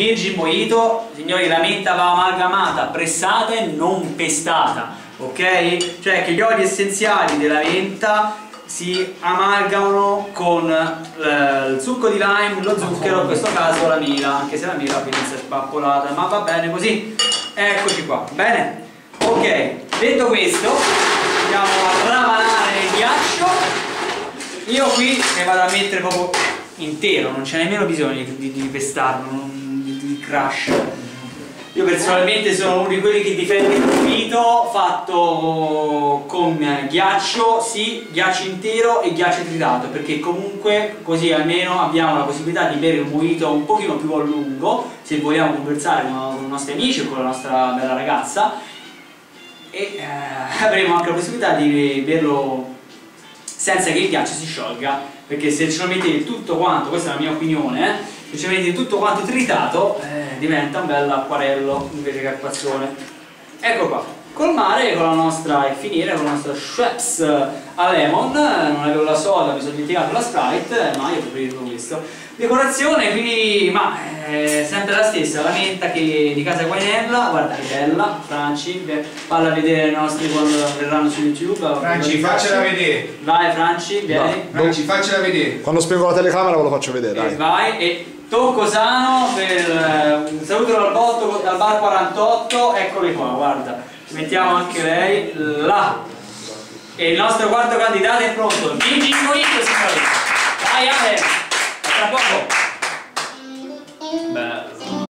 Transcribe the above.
Virgin Mojito, signori, la menta va amalgamata, pressata e non pestata, ok? Cioè che gli oli essenziali della menta si amalgamano con eh, il succo di lime, lo zucchero, in questo caso la mela, anche se la mela è spappolata, ma va bene così. Eccoci qua, bene? Ok, detto questo, andiamo a ravanare il ghiaccio. Io qui ne vado a mettere proprio intero, non c'è nemmeno bisogno di, di, di pestarlo, di crash. Io personalmente sono uno di quelli che difende il mojito fatto con ghiaccio, sì, ghiaccio intero e ghiaccio tritato, perché comunque così almeno abbiamo la possibilità di bere un mojito un pochino più a lungo, se vogliamo conversare con, con i nostri amici o con la nostra bella ragazza, e eh, avremo anche la possibilità di berlo senza che il ghiaccio si sciolga, perché se ce lo mettete tutto quanto, questa è la mia opinione, eh, se ci metti tutto quanto tritato eh, diventa un bel acquarello invece che acquazzone. Ecco qua. Colmare con la nostra e finire con la nostra Schweppes a lemon non avevo la soda, mi sono dimenticato la Sprite ma io ho preferito questo. Decorazione qui ma è sempre la stessa la menta che di casa Guainella guarda che bella Franci falla vedere ai nostri quando verranno su YouTube Franci faccela vedere. Vai Franci vieni. No, Franci faccela vedere. Quando spengo la telecamera ve lo faccio vedere dai. E vai e tocco sano per eh, un saluto dal botto dal bar 48 eccoli qua guarda. Mettiamo anche lei là e il nostro quarto candidato è pronto. Gigi Coito signori. Vai Ale